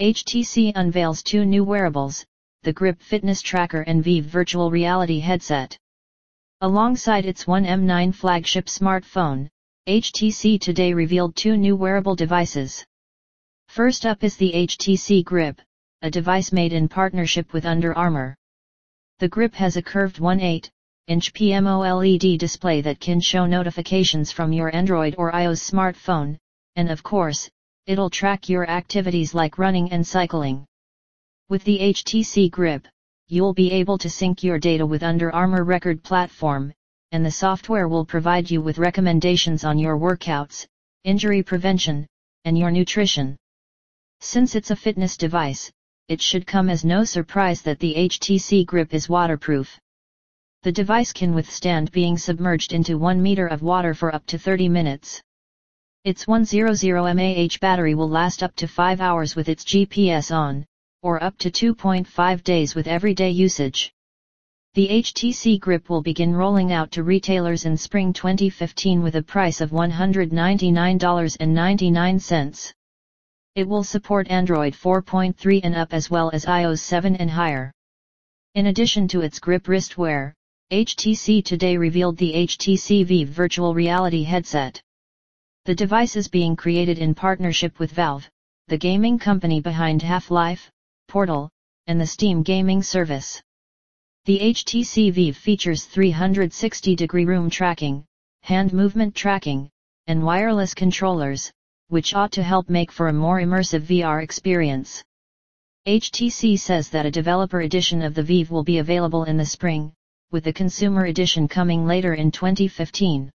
HTC unveils two new wearables, the Grip Fitness Tracker and Vive Virtual Reality Headset. Alongside its One M9 flagship smartphone, HTC today revealed two new wearable devices. First up is the HTC Grip, a device made in partnership with Under Armour. The Grip has a curved 1.8-inch PMOLED display that can show notifications from your Android or iOS smartphone, and of course, it'll track your activities like running and cycling. With the HTC Grip, you'll be able to sync your data with Under Armour Record platform, and the software will provide you with recommendations on your workouts, injury prevention, and your nutrition. Since it's a fitness device, it should come as no surprise that the HTC Grip is waterproof. The device can withstand being submerged into 1 meter of water for up to 30 minutes. Its 100 mAh battery will last up to 5 hours with its GPS on, or up to 2.5 days with everyday usage. The HTC Grip will begin rolling out to retailers in spring 2015 with a price of $199.99. It will support Android 4.3 and up as well as iOS 7 and higher. In addition to its grip wristwear, HTC today revealed the HTC Vive virtual reality headset. The device is being created in partnership with Valve, the gaming company behind Half-Life, Portal, and the Steam gaming service. The HTC Vive features 360-degree room tracking, hand movement tracking, and wireless controllers, which ought to help make for a more immersive VR experience. HTC says that a developer edition of the Vive will be available in the spring, with the consumer edition coming later in 2015.